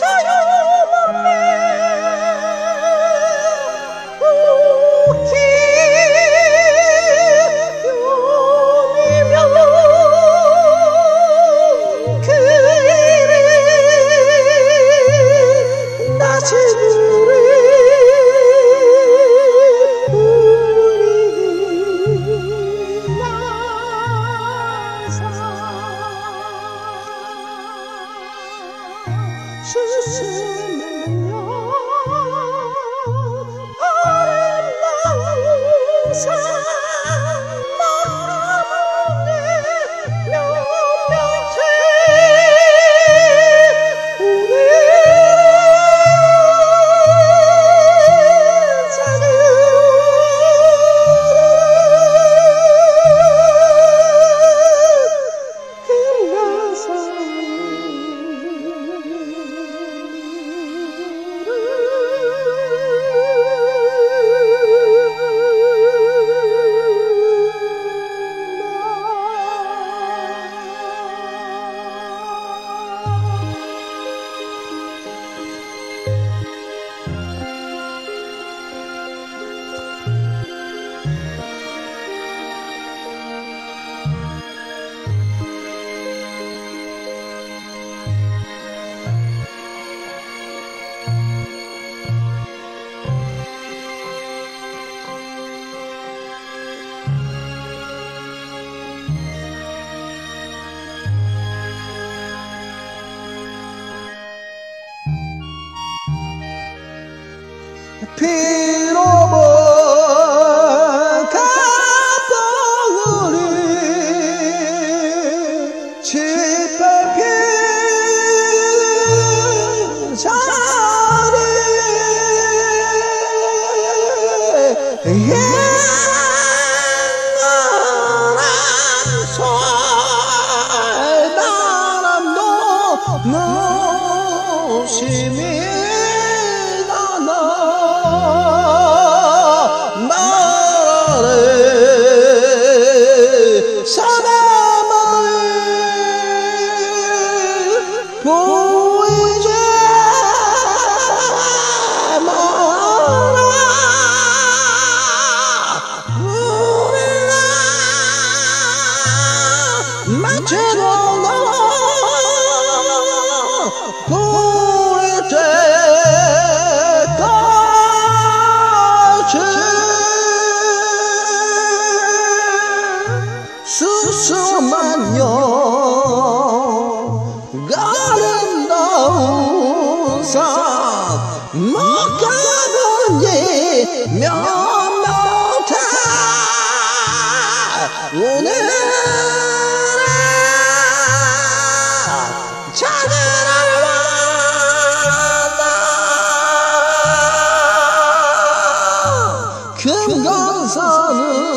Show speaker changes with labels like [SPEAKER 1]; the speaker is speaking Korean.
[SPEAKER 1] tell you 是，是。 피로만 가버리 짓밟힌 자리. 너 심히 মারে সারা 수만요 아름다운 산 먹가는지 면목다. 오늘 금강산은